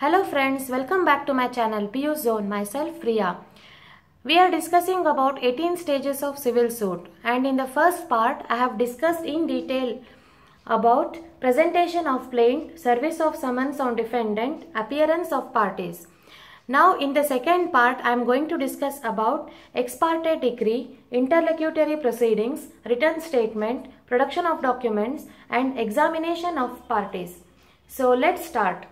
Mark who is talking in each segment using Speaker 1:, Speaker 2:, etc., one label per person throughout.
Speaker 1: Hello friends, welcome back to my channel PU Zone. Myself Priya. We are discussing about 18 stages of civil suit and in the first part I have discussed in detail about presentation of plaint, service of summons on defendant, appearance of parties. Now in the second part I am going to discuss about ex parte decree, interlocutory proceedings, written statement, production of documents and examination of parties. So let's start.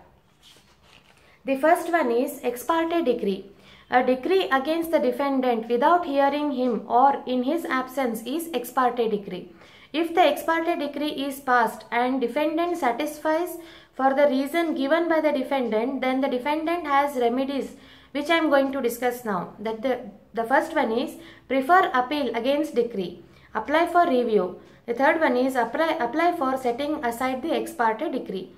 Speaker 1: The first one is ex parte decree. A decree against the defendant without hearing him or in his absence is ex parte decree. If the ex parte decree is passed and defendant satisfies for the reason given by the defendant, then the defendant has remedies which I am going to discuss now. That the, the first one is prefer appeal against decree. Apply for review. The third one is apply, apply for setting aside the ex parte decree.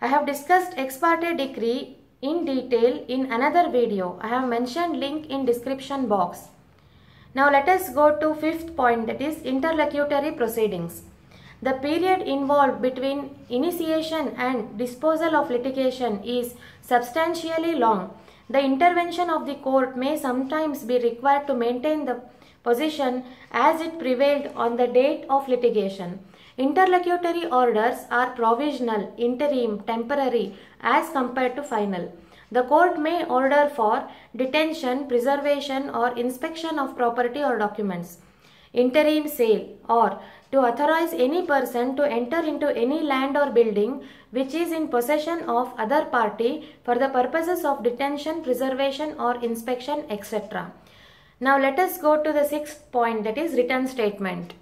Speaker 1: I have discussed ex parte decree in detail in another video. I have mentioned link in description box. Now let us go to fifth point that is interlocutory proceedings. The period involved between initiation and disposal of litigation is substantially long. The intervention of the court may sometimes be required to maintain the position as it prevailed on the date of litigation. Interlocutory orders are provisional, interim, temporary as compared to final. The court may order for detention, preservation or inspection of property or documents, interim sale or to authorize any person to enter into any land or building which is in possession of other party for the purposes of detention, preservation or inspection etc. Now let us go to the sixth point that is written statement.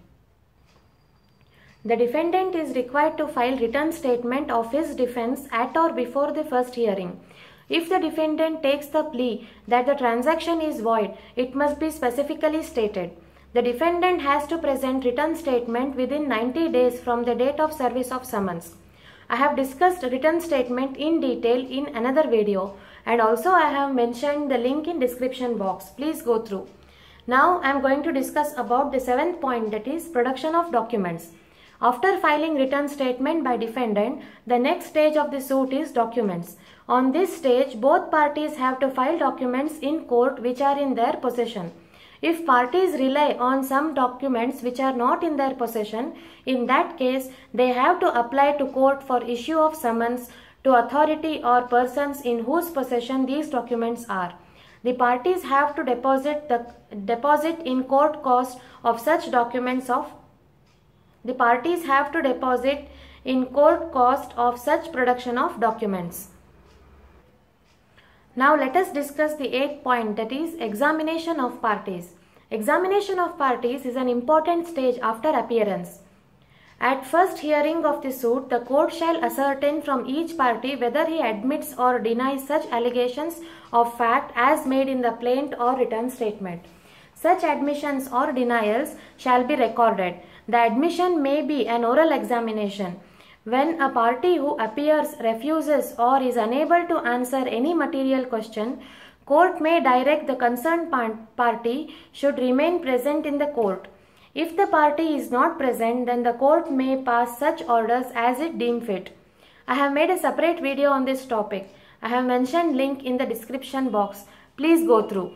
Speaker 1: The defendant is required to file written statement of his defense at or before the first hearing. If the defendant takes the plea that the transaction is void, it must be specifically stated. The defendant has to present written statement within 90 days from the date of service of summons. I have discussed written statement in detail in another video and also I have mentioned the link in description box. Please go through. Now I am going to discuss about the seventh point that is production of documents. After filing written statement by defendant, the next stage of the suit is documents. On this stage, both parties have to file documents in court which are in their possession. If parties rely on some documents which are not in their possession, in that case, they have to apply to court for issue of summons to authority or persons in whose possession these documents are. The parties have to deposit the deposit in court cost of such documents of the parties have to deposit in court cost of such production of documents. Now let us discuss the eighth point that is examination of parties. Examination of parties is an important stage after appearance. At first hearing of the suit, the court shall ascertain from each party whether he admits or denies such allegations of fact as made in the plaint or written statement. Such admissions or denials shall be recorded. The admission may be an oral examination. When a party who appears refuses or is unable to answer any material question, court may direct the concerned party should remain present in the court. If the party is not present, then the court may pass such orders as it deem fit. I have made a separate video on this topic. I have mentioned link in the description box. Please go through.